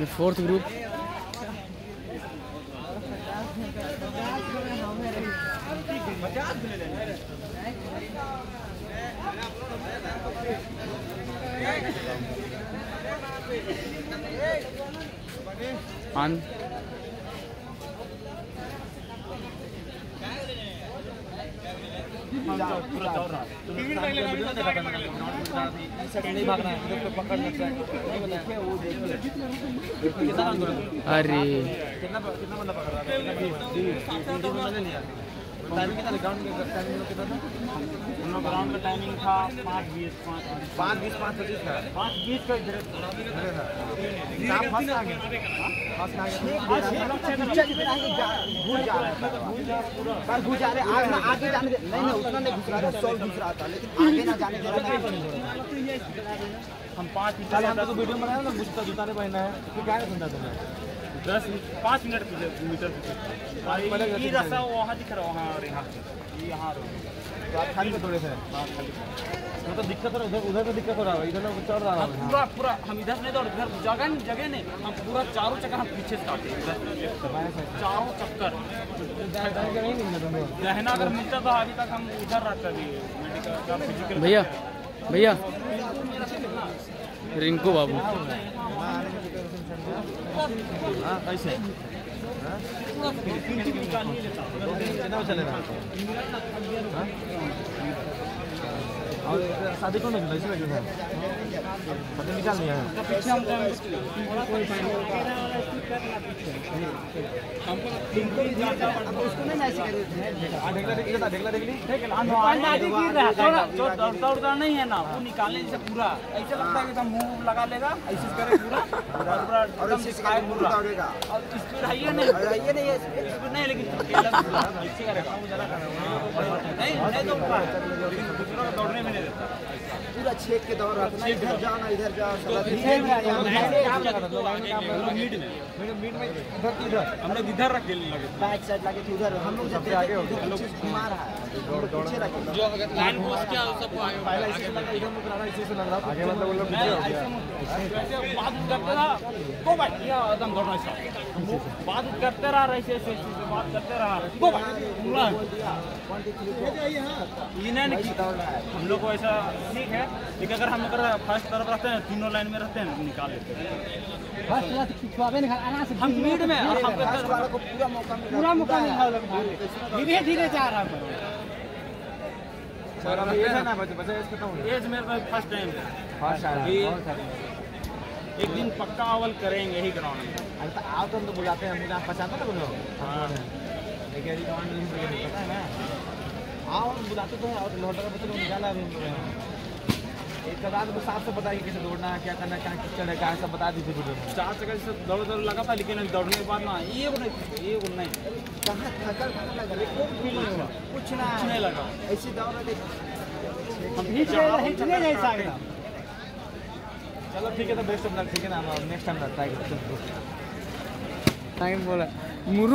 ये fourth group आन अरे। कितना कितना बंदा पकड़ रहा लिया टाइमिंग कितना ग्राउंड टाइमिंग कितना था उन लोग ग्राउंड का टाइमिंग था पाँच बीस पाँच पाँच बीस पाँच पच्चीस का। पाँच बीस का इधर। था पर घुस जा रहे आगे आगे जाने दे नहीं नहीं उतना नहीं घुस रहा था सौ घुस रहा था लेकिन आगे ना जाने दे रहा हम पाँच मिनट तो वीडियो बनाया ना मुझे जुटाने जूता नहीं पहनना है। फिर क्या सुनता तुमने दस पाँच मिनट पीछे मीटर पीछे ये रास्ता वहाँ दिख रहा वहाँ और यहाँ। यहाँ तो आप खाली पे दौड़े थे तो दिक्कत हो रहा है उधर उधर तो दिक्कत हो रहा है इधर चढ़ रहा है पूरा पूरा हम इधर नहीं दौड़े इधर जगह नहीं जगह नहीं। हम पूरा चारों चक्कर हम पीछे से काटे चारों चक्कर। नहीं मिलना रहना अगर मिलता तो अभी तक हम उधर रहते मेडिकल भैया भैया। रिंकू बाबू। हाँ कैसे कितना चलेगा हाँ? और शादी कौन है ऐसे लगे है शादी निकाल लिया है नहीं है। ना वो निकालने से पूरा ऐसे लगता है कि मुँह लगा लेगा ऐसे करे पूरा और स्पीड है नहीं नहीं लेकिन दौड़ने में नहीं देता। पूरा छेक के दौड़ रहा इधर जाओ ना इधर जाओ इधर हम लोग इधर रख बैक साइड लगे थे उधर हम लोग जब सबसे आगे हो घुमा रहा है हम लोग पीछे रखे। लाइन घुस गया सबको आगे पहला इसी से लगा इधर मुझे लगा इसी से लग रहा आगे मतलब वो लोग पीछे हो गया। बात करते रहा तो एकदम दौड़ना बात करते रहा ऐसे ऐसे। बात करते रहा। तो हम लोग को ऐसा ठीक है लेकिन अगर हम अगर फ़र्स्ट तरफ़ रहते हैं तीनों लाइन में रहते हैं तो निकाल लेते हैं। हम मीड में और हम को पूरा मौका मिला। धीरे धीरे जा रहा है। है इसके तो एज मेरे फ़र्स्ट टाइम फ़र्स्ट एक दिन पक्का अवल करेंगे यही ग्राउंड में। अरे तो आओ तो हम तो बुलाते हैं आप पहचानते ना तुम लोग हाँ लेकिन अभी कमांड नहीं पता है ना? आओ बुलाते तो हैं और लौटा का लोग निकाला अभी हम हैं। एक कदा तो साफ़ से बताइए कैसे दौड़ना है क्या करना है कहाँ कीचड़ है क्या सब बता दीजिए वीडियो चार जगह से दौड़ दौड़ लगा था लेकिन दौड़ने के बाद ना ये वो नहीं ये वो नहीं। कहाँ थकल लग है? कुछ ना कुछ नहीं लगा। ऐसे दौड़ रहे थे हिचने जैसा चलो ठीक है तो बेस्ट ऑफ़ लक ठीक है ना हम नेक्स्ट टाइम ट्राई करते हैं टाइम बोला मुरु